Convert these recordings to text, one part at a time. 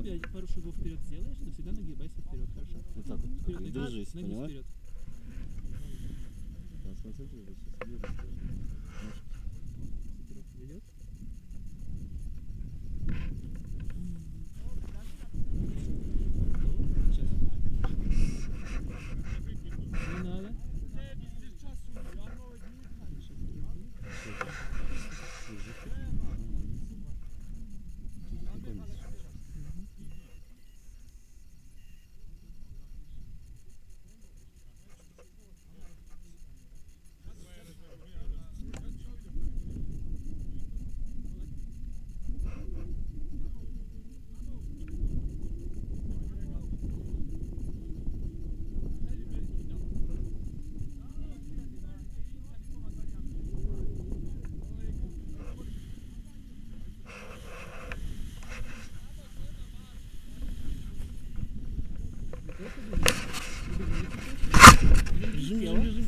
Всё. себя пару шагов вперед сделаешь, но всегда нагибайся вперед, хорошо? Вот так вот. Вперед нагибайся, держись, ноги поняла? вперед. Да, сконцентрируйся, сиди, расскажи. zumbi.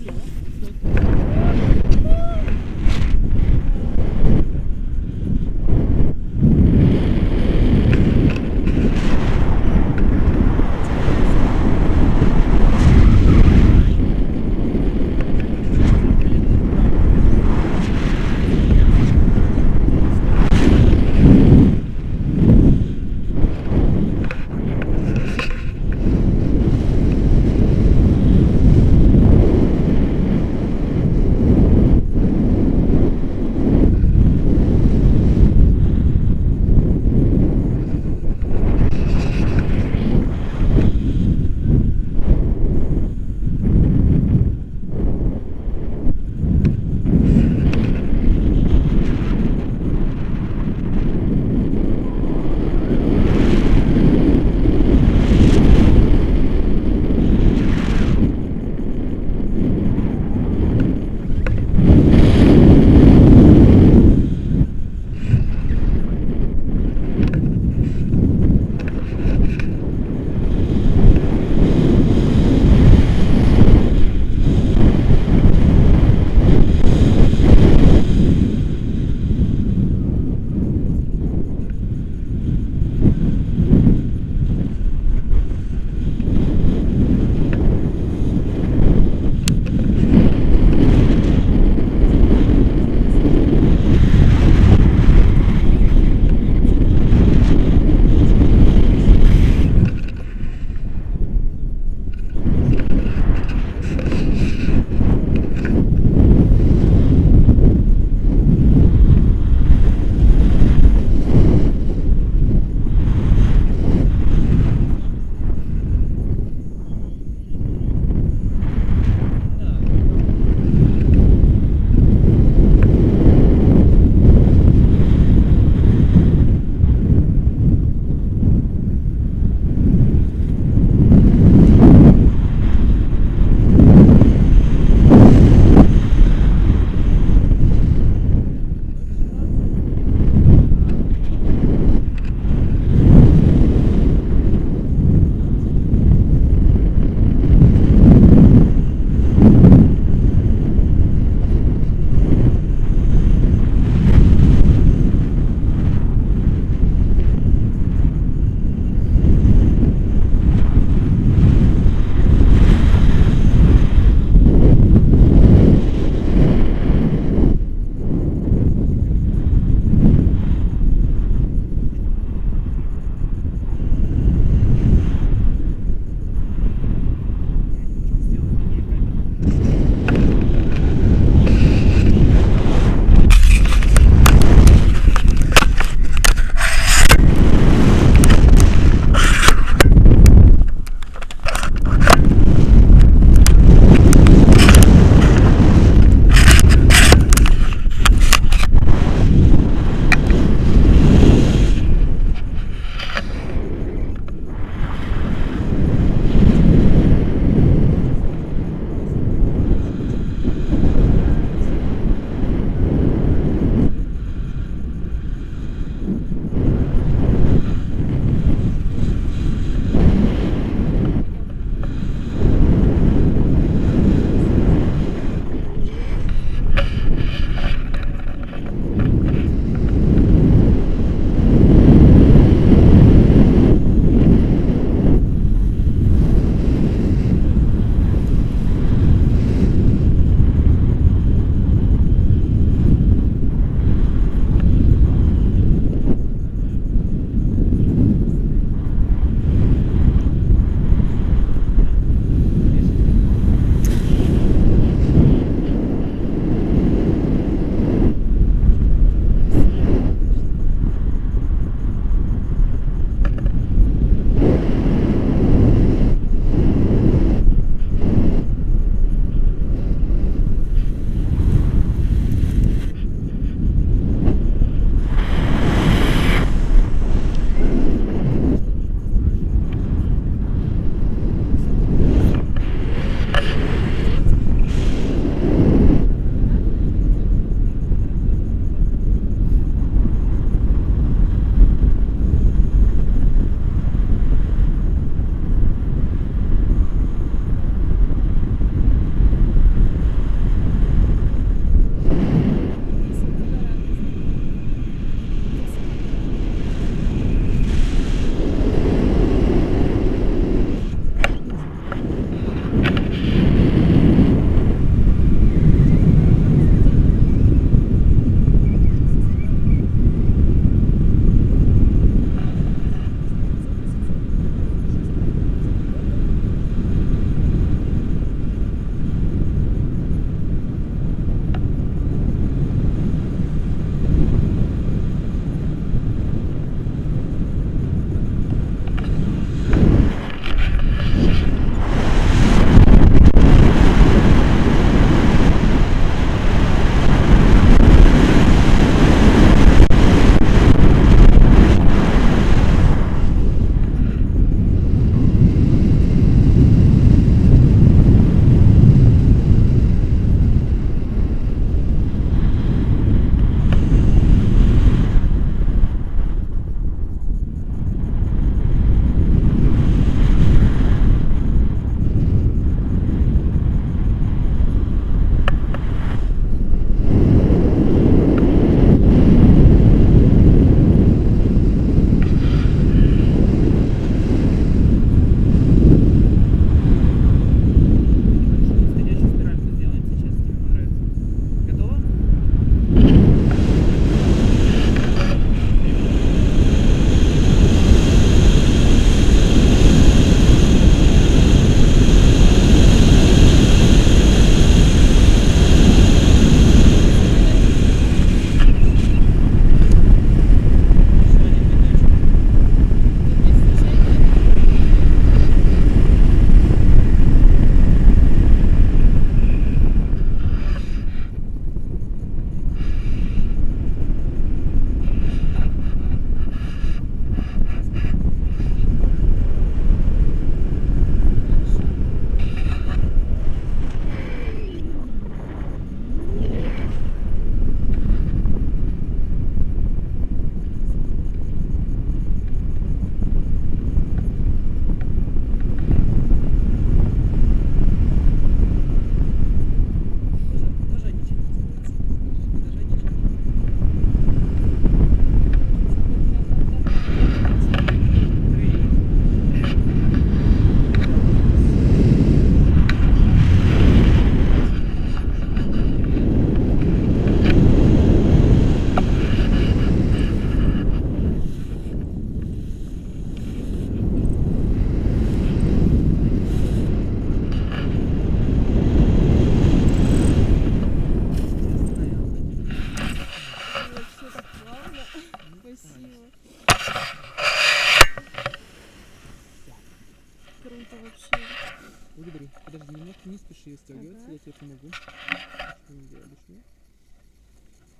Делай лишнего.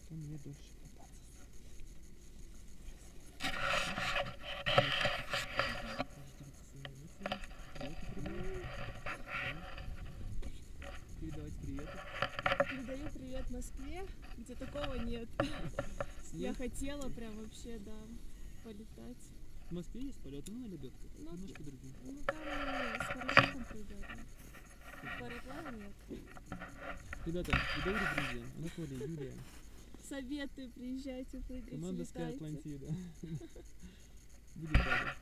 То мне дольше кататься. Передавать привет. Передаю привет Москве, где такого нет. Я хотела прям вообще, да, полетать. В Москве есть полеты, ну на лебедках. Ну, Немножко другие. Ну там э, с парашютом прыгают. Ребята, говорю друзья, Анатолий, Юлия, Советую, приезжайте, прыгайте, команда Sky. Атлантида. Будет рада.